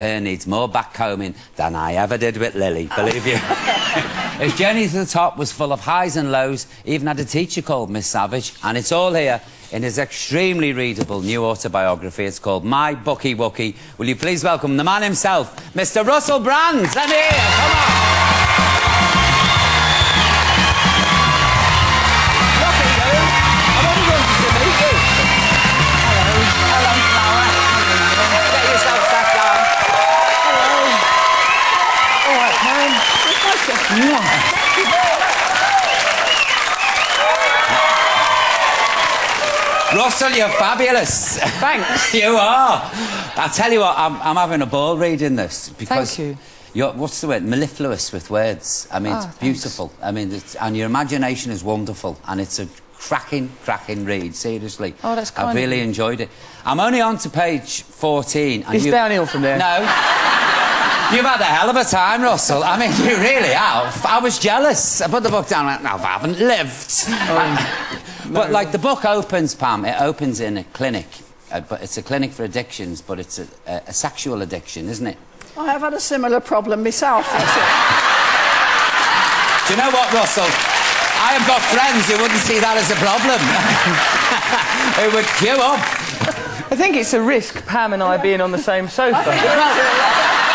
Her needs more backcombing than I ever did with Lily, believe you. His journey to the top was full of highs and lows, even had a teacher called Miss Savage, and it's all here in his extremely readable new autobiography. It's called My Bookie Wookie. Will you please welcome the man himself, Mr. Russell Brand? Let me hear. Come on. Russell, you're fabulous. Thanks. you are. I tell you what, I'm, I'm having a ball reading this because Thank you. You're, what's the word? Mellifluous with words. I mean, Oh, it's thanks. beautiful. I mean, it's, and your imagination is wonderful, and it's a cracking, cracking read. Seriously. Oh, that's kind I've really enjoyed it. I'm only on to page 14. And It's you- downhill from there. No. You've had a hell of a time, Russell. I mean, you really have. I was jealous. I put the book down and went, no, I haven't lived. Oh, But, like, the book opens, Pam, it opens in a clinic. Uh, but it's a clinic for addictions, but it's a, a, a sexual addiction, isn't it? I have had a similar problem myself. Do you know what, Russell? I have got friends who wouldn't see that as a problem. who would queue up. I think it's a risk, Pam and I being on the same sofa.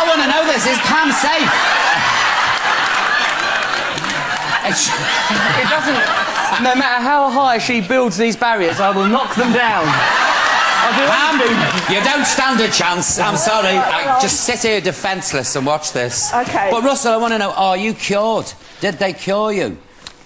Well, I want to know this. Is Pam safe? It doesn't. No matter how high she builds these barriers, I will knock them down. I'll do Pam, anything. you don't stand a chance. I'm sorry. I just sit here defenceless and watch this. Okay. But Russell, I want to know: Are you cured? Did they cure you?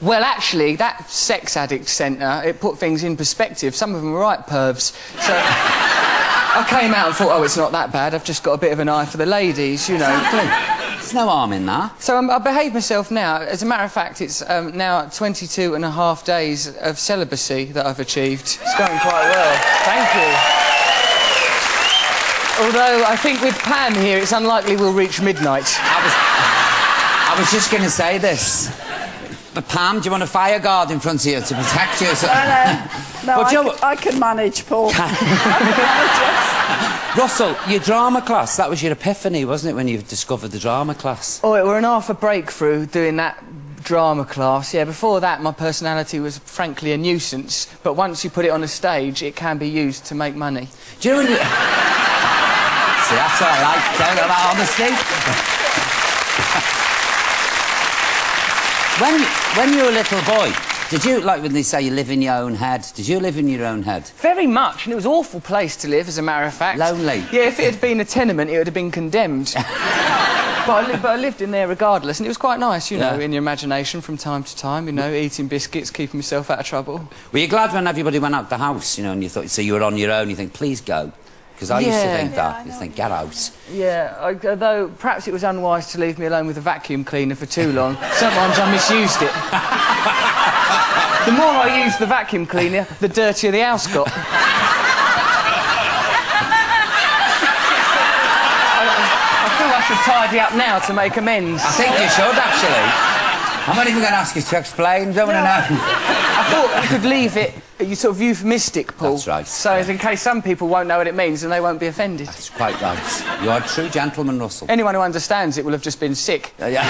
Well, actually, that sex addict centre, it put things in perspective. Some of them were right pervs. So I came out and thought, oh, it's not that bad. I've just got a bit of an eye for the ladies, you know. There's no harm in that. So um, I behave myself now. As a matter of fact, it's um, now 22 and a half days of celibacy that I've achieved. It's going quite well. Thank you. Although I think with Pam here, it's unlikely we'll reach midnight. I was, I was just going to say this. But Pam, do you want a fire guard in front of you to protect you? So- No, But I, Joe- can, I can manage, Paul. I can manage, yes. Russell, your drama class, that was your epiphany, wasn't it, when you discovered the drama class? Oh, it were an half a breakthrough doing that drama class. Yeah, before that, my personality was frankly a nuisance. But once you put it on a stage, it can be used to make money. Do you know when you... See, that's what I like, don't know that honesty. When, when you were a little boy, did you, like when they say you live in your own head, did you live in your own head? Very much, and it was an awful place to live, as a matter of fact. Lonely? Yeah, if it had been a tenement, it would have been condemned. but, I but I lived in there regardless, and it was quite nice, you know, Yeah. in your imagination from time to time, you know, eating biscuits, keeping myself out of trouble. Were you glad when everybody went out the house, you know, and you thought, so you were on your own, you think, please go? Because I used to Yeah. think that. to think, get out. Yeah, I, although perhaps it was unwise to leave me alone with a vacuum cleaner for too long. Sometimes I misused it. the more I used the vacuum cleaner, the dirtier the house got. I, I feel I should tidy up now to make amends. I think you should, actually. I'm not even going to ask you to explain, don't want to know. I thought you could leave it, you sort of euphemistic, Paul. That's right. So as in case some people won't know what it means and they won't be offended. It's quite right. You are a true gentleman, Russell. Anyone who understands it will have just been sick. Uh, yeah.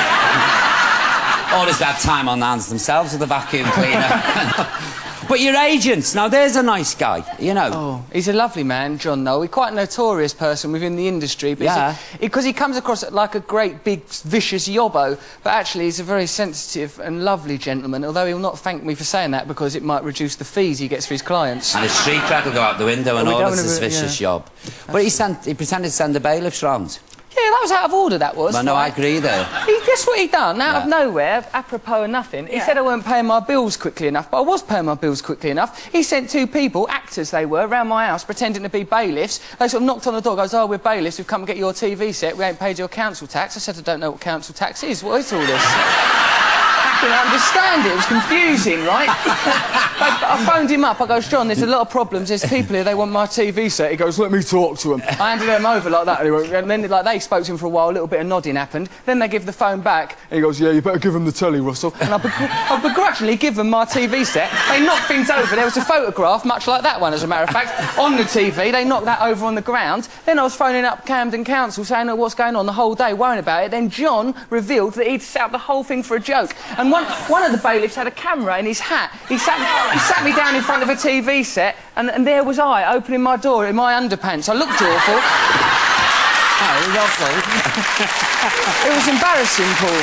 Or is that time on the hands themselves with the vacuum cleaner? but your agents, now there's a nice guy, you know. Oh, he's a lovely man, John Noel. He's quite a notorious person within the industry. Yeah. Because he, comes across like a great, big, vicious yobbo, but actually he's a very sensitive and lovely gentleman, although he'll not thank me for saying that because it might reduce the fees he gets for his clients. And his street cred will go out the window and we all don't this wanna is be- vicious yeah. job. But he, sent, he pretended to send the bailiffs round. Yeah, that was out of order, that was. Well, no, I agree though. He, guess what he done? Out of nowhere, apropos of nothing, he Yeah. said I weren't paying my bills quickly enough, but I was paying my bills quickly enough. He sent two people, actors they were, round my house pretending to be bailiffs. They sort of knocked on the door, goes, oh, we're bailiffs, we've come and get your TV set, we ain't paid your council tax. I said, I don't know what council tax is, what is all this? Didn't understand it. It was confusing, right? I, I phoned him up. I goes, John, there's a lot of problems. There's people here. They want my TV set. He goes, let me talk to them. I handed him over like that. And, then, like, they spoke to him for a while. A little bit of nodding happened. Then they give the phone back. And he goes, yeah, you better give him the telly, Russell. And I, I begrudgingly give them my TV set. They knocked things over. There was a photograph, much like that one, as a matter of fact, on the TV. They knocked that over on the ground. Then I was phoning up Camden Council saying, oh, what's going on the whole day, worrying about it. Then John revealed that he'd set up the whole thing for a joke. And one, one of the bailiffs had a camera in his hat. He sat, he sat me down in front of a TV set, and, and there was I opening my door in my underpants. I looked awful. Oh, lovely. It was embarrassing, Paul.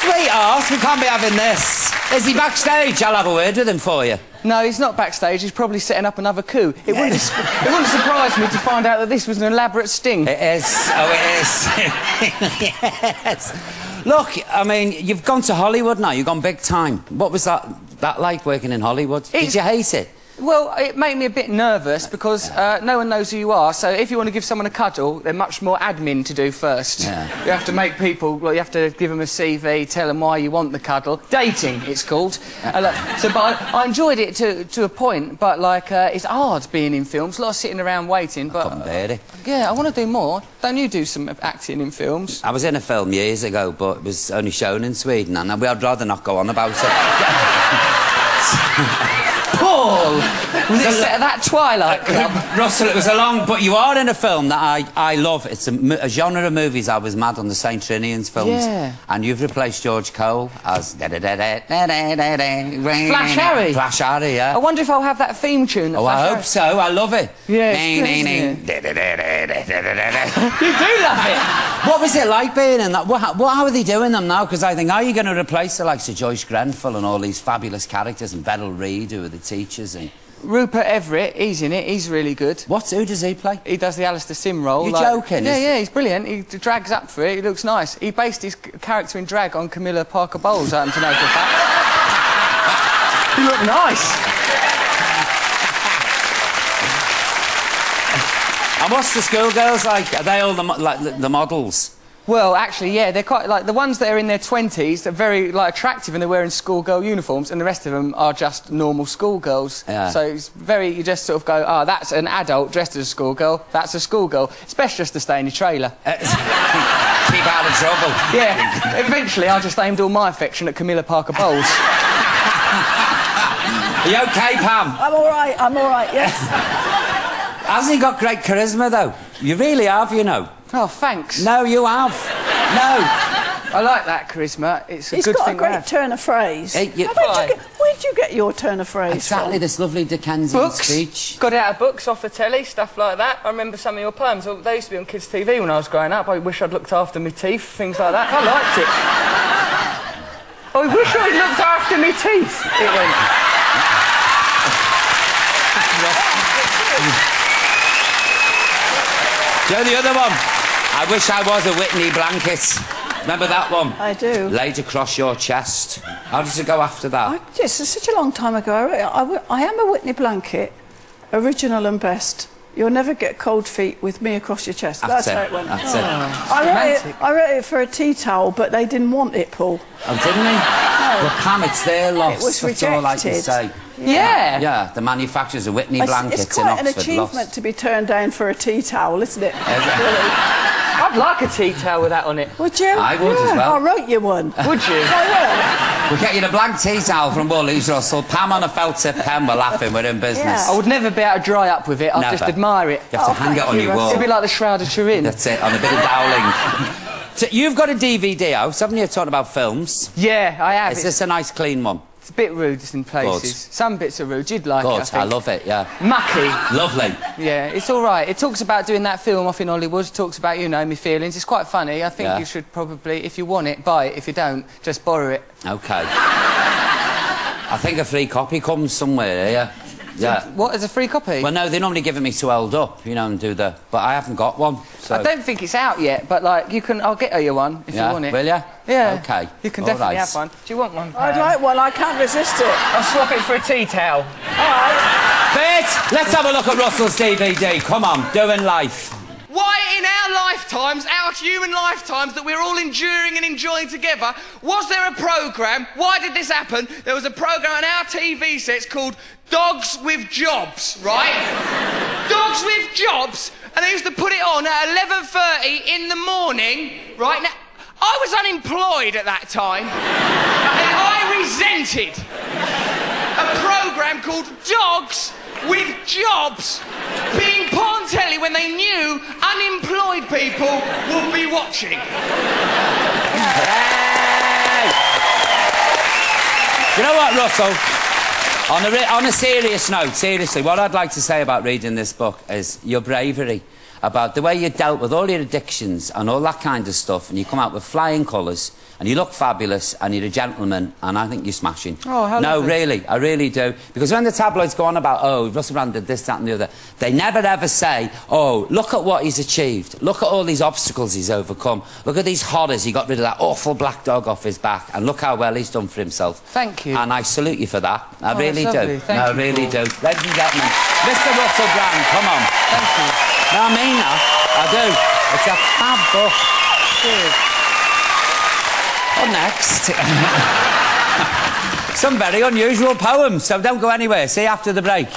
Sweetheart, we can't be having this. Is he backstage? I'll have a word with him for you. No, he's not backstage. He's probably setting up another coup. It, wouldn't, it wouldn't surprise me to find out that this was an elaborate sting. It is. Oh, it is. yes. Look, I mean, you've gone to Hollywood now. You've gone big time. What was that, that like working in Hollywood? Did you hate it? Well, it made me a bit nervous because uh, no one knows who you are. So if you want to give someone a cuddle, there's much more admin to do first. Yeah. You have to make people. Well, you have to give them a CV, tell them why you want the cuddle. Dating, it's called. Uh, so, but I, I enjoyed it to to a point. But like, uh, it's hard being in films. A lot of sitting around waiting. But bear it. yeah, I want to do more. Don't you do some acting in films? I was in a film years ago, but it was only shown in Sweden, and I'd rather not go on about it. Paul, was it set at that Twilight Club? Russell, it was a long... But you are in a film that I, I love. It's a, a genre of movies I was mad on, the St. Trinian's films. Yeah. And you've replaced George Cole as... Flash Flash Harry. Flash Harry, yeah. I wonder if I'll have that theme tune. Oh, I Flash hope so. I love it. Yeah, it's Ning, good, ning, isn't ning. You do love it. What was it like being in that? What, what, how are they doing them now? Because I think, how are you going to replace the likes of Joyce Grenfell and all these fabulous characters and Beryl Reid, who are the teachers? And Rupert Everett, he's in it. He's really good. what? Who does he play? He does the Alastair Sim role. You're like- joking, Yeah, is- yeah, he's brilliant. He drags up for it. He looks nice. He based his character in drag on Camilla Parker Bowles, I happen to know for a fact. he looked nice. And what's the schoolgirls like? Are they all the, like, the models? Well, actually, yeah, they're quite like the ones that are in their twenties. They're very like attractive and they're wearing schoolgirl uniforms, and the rest of them are just normal schoolgirls. Yeah. So it's very you just sort of go, oh, that's an adult dressed as a schoolgirl. That's a schoolgirl. It's best just to stay in your trailer. Uh, Keep out of trouble. Yeah. Eventually, I just aimed all my affection at Camilla Parker Bowles. Are you okay, Pam? I'm all right, I'm all right, yes. Hasn't he got great charisma, though? You really have, you know. oh, thanks. No, you have. No. I like that charisma. It's a He's good got a great turn of phrase. Hey, you- How did you get, where did you get your turn of phrase Exactly, from? this lovely Dickensian Books. speech. Got it out of books, off the telly, stuff like that. I remember some of your poems. Well, They used to be on kids' TV when I was growing up. I wish I'd looked after my teeth, things like that. I liked it. I wish I'd looked after my teeth. It went. Do you know the other one? I wish I was a Witney blanket. Remember that one? I do. Laid across your chest. How does it go after that? I, yes, it's such a long time ago. I am a Witney blanket, original and best. You'll never get cold feet with me across your chest. That's, it. how it went. That's it. Oh, I wrote, it, I wrote it for a tea towel, but they didn't want it, Paul. Oh, didn't he? Well, Pam, it's their loss. It was That's all I can rejected. say. Yeah. Yeah, the manufacturers of Witney It's, blankets it's quite in an achievement lost. to be turned down for a tea towel, isn't it? I'd like a tea towel with that on it. Would you? I would as well. I wrote you one. Would you? I would. We'll get you the blank tea towel from Woolies, Russell. Pam on a felt tip pen. We're laughing. We're in business. Yeah. I would never be able to dry up with it. I'd Never. just admire it. You have to Oh, hang it on you, your Russell. wall. It'd be like the Shroud of Turin. That's it, on a bit of dowling. so you've got a DVD out, haven't you, talking about films? Yeah, I have. Is It's, this a nice, clean one? It's a bit rude in places. Some bits are rude. You'd like it, I. I love it, yeah. Mucky. Lovely. Yeah, it's all right. It talks about doing that film off in Hollywood. It talks about, you know, me feelings. It's quite funny. I think Yeah. you should probably, if you want it, buy it. If you don't, just borrow it. Okay. I think a free copy comes somewhere here. Yeah. What, as a free copy? Well, no, they normally give it me to held up, you know, and do the... But I haven't got one, so... I don't think it's out yet, but, like, you can... I'll get you one if Yeah, you want it. will ya? Yeah. Okay, You can all definitely right. have one. Do you want one? I'd Pam? like one. I can't resist it. I'll swap it for a tea towel. Alright. Bit, let's have a look at Russell's DVD. Come on, doing life. Why, in our lifetimes, our human lifetimes that we're all enduring and enjoying together, was there a programme? Why did this happen? There was a programme on our TV sets called Dogs with Jobs, right? Dogs with Jobs, and they used to put it on at 11.30 in the morning, right? Now, I was unemployed at that time, and I resented a programme called Dogs with Jobs being put on telly when they knew people will be watching. You know what, Russell? On a, on a serious note, seriously, what I'd like to say about reading this book is your bravery about the way you dealt with all your addictions and all that kind of stuff, and you come out with flying colours, and you look fabulous, and you're a gentleman, and I think you're smashing. Oh, how No, lovely. really, I really do. Because when the tabloids go on about, oh, Russell Brand did this, that, and the other, they never ever say, oh, look at what he's achieved. Look at all these obstacles he's overcome. Look at these horrors. He got rid of that awful black dog off his back, and look how well he's done for himself. Thank you. And I salute you for that. I Oh, really do. Thank no, I really Paul. do. Ladies and gentlemen, Mr. Russell Brand, come on. Thank you. No, I mean that. I do. It's a fab book. What next? Some very unusual poems, so don't go anywhere. See you after the break.